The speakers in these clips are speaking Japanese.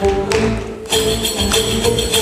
Thank you.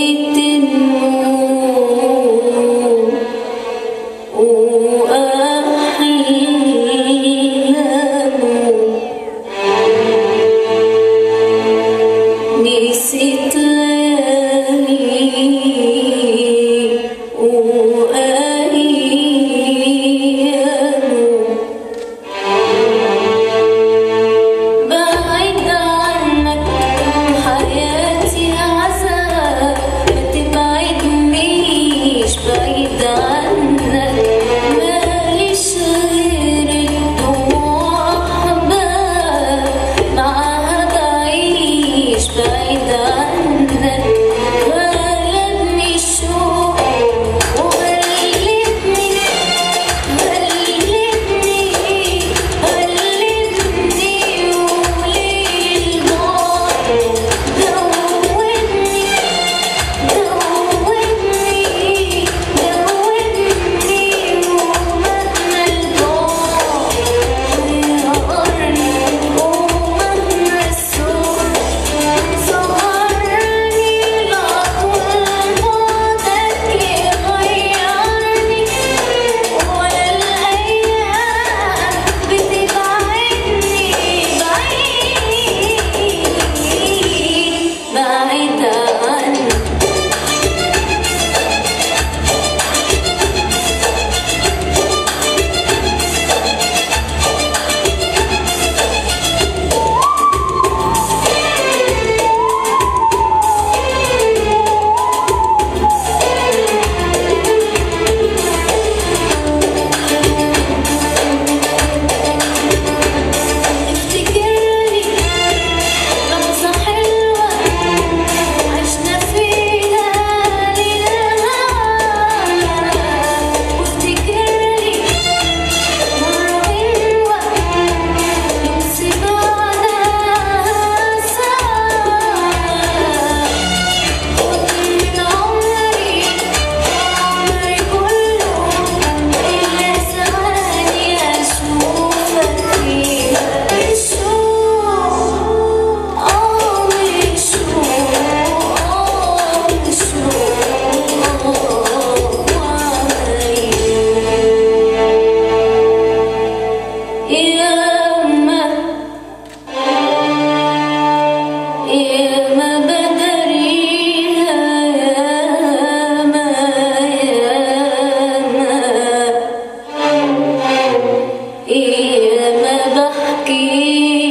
Ti يا ما بحكي